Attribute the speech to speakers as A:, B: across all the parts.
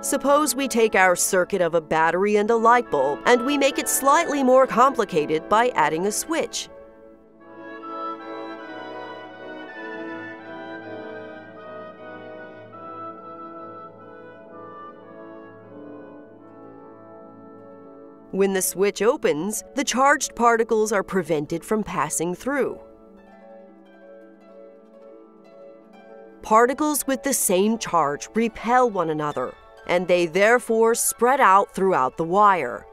A: Suppose we take our circuit of a battery and a light bulb and we make it slightly more complicated by adding a switch. When the switch opens, the charged particles are prevented from passing through. Particles with the same charge repel one another, and they therefore spread out throughout the wire.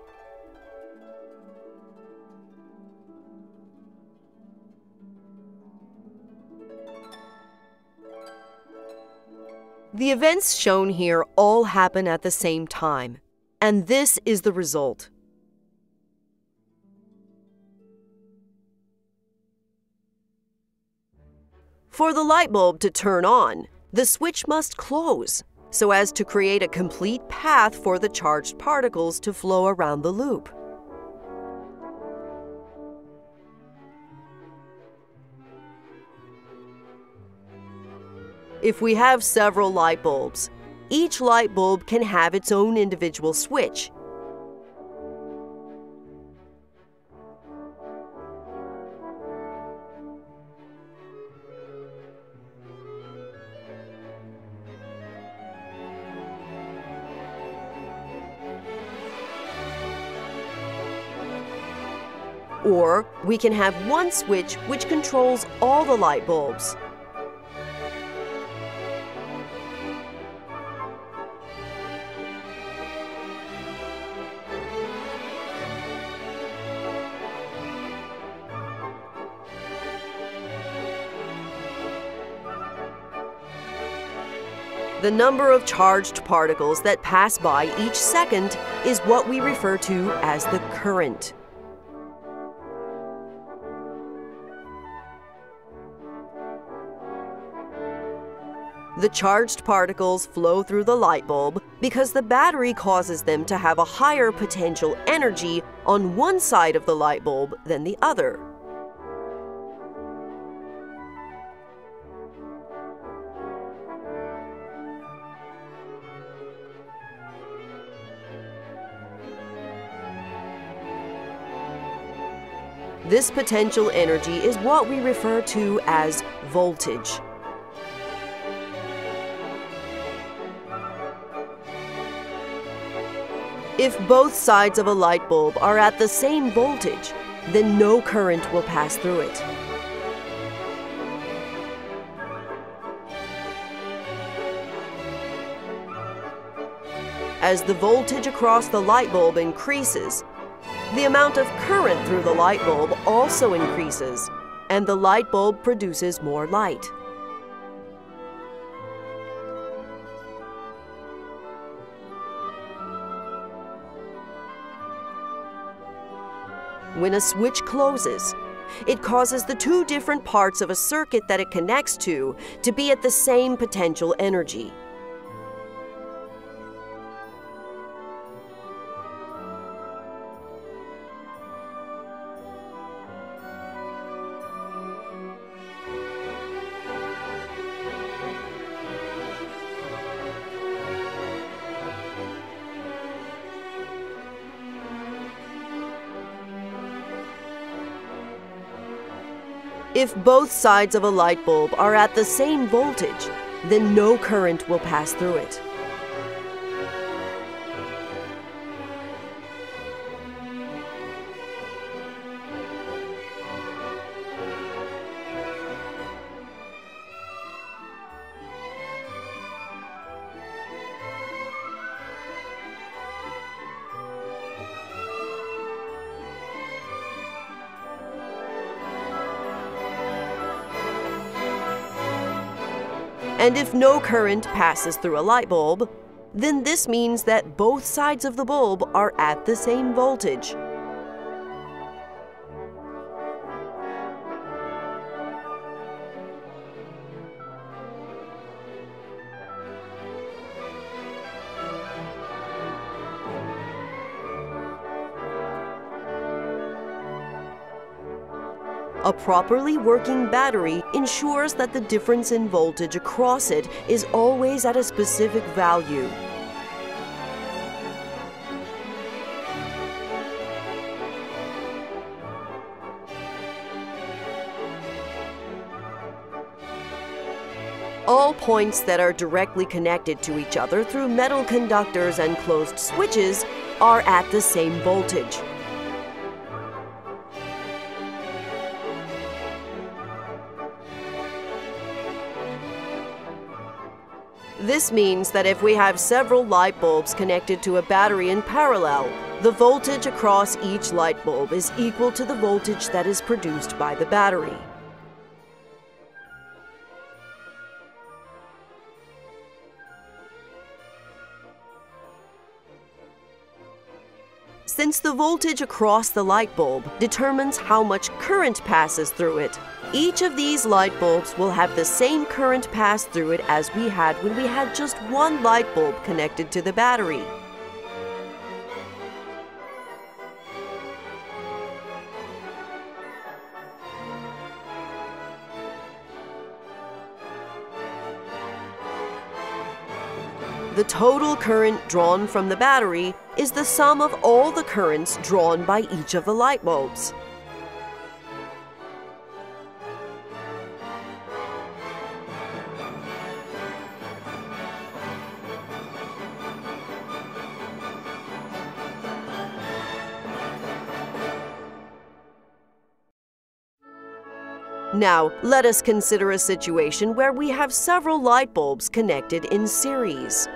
A: The events shown here all happen at the same time, and this is the result. For the light bulb to turn on, the switch must close so as to create a complete path for the charged particles to flow around the loop. If we have several light bulbs, each light bulb can have its own individual switch Or we can have one switch which controls all the light bulbs. The number of charged particles that pass by each second is what we refer to as the current. The charged particles flow through the light bulb because the battery causes them to have a higher potential energy on one side of the light bulb than the other. This potential energy is what we refer to as voltage. If both sides of a light bulb are at the same voltage, then no current will pass through it. As the voltage across the light bulb increases, the amount of current through the light bulb also increases, and the light bulb produces more light. When a switch closes. It causes the two different parts of a circuit that it connects to to be at the same potential energy. If both sides of a light bulb are at the same voltage, then no current will pass through it. And if no current passes through a light bulb, then this means that both sides of the bulb are at the same voltage. A properly working battery ensures that the difference in voltage across it is always at a specific value. All points that are directly connected to each other through metal conductors and closed switches are at the same voltage. This means that if we have several light bulbs connected to a battery in parallel, the voltage across each light bulb is equal to the voltage that is produced by the battery. Since the voltage across the light bulb determines how much current passes through it, each of these light bulbs will have the same current pass through it as we had when we had just one light bulb connected to the battery. The total current drawn from the battery is the sum of all the currents drawn by each of the light bulbs. Now, let us consider a situation where we have several light bulbs connected in series.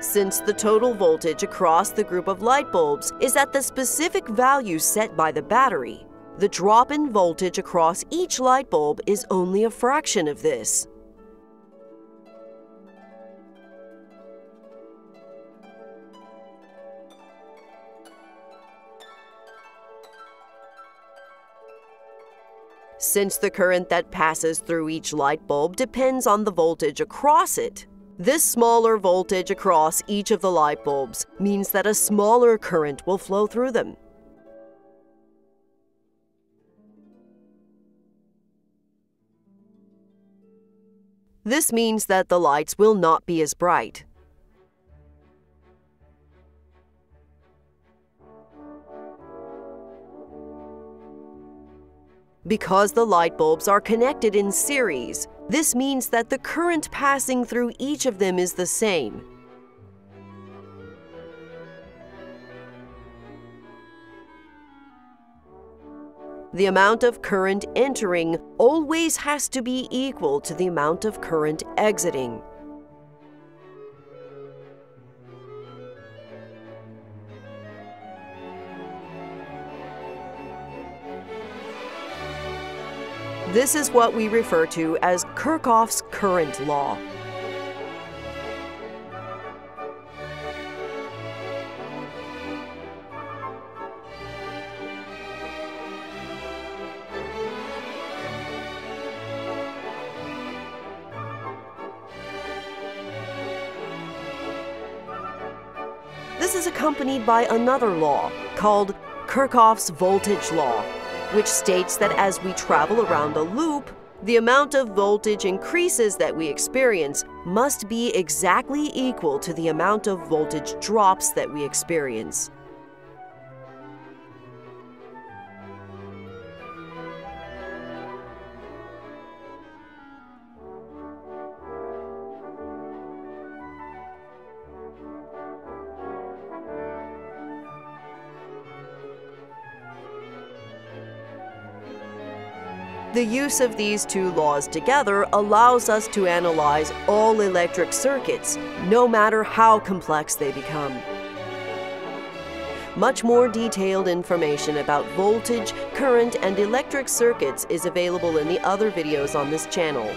A: Since the total voltage across the group of light bulbs is at the specific value set by the battery, the drop in voltage across each light bulb is only a fraction of this. Since the current that passes through each light bulb depends on the voltage across it, this smaller voltage across each of the light bulbs means that a smaller current will flow through them. This means that the lights will not be as bright. Because the light bulbs are connected in series, this means that the current passing through each of them is the same. The amount of current entering always has to be equal to the amount of current exiting. This is what we refer to as Kirchhoff's current law. This is accompanied by another law called Kirchhoff's voltage law which states that as we travel around a loop, the amount of voltage increases that we experience must be exactly equal to the amount of voltage drops that we experience. The use of these two laws together allows us to analyze all electric circuits, no matter how complex they become. Much more detailed information about voltage, current, and electric circuits is available in the other videos on this channel.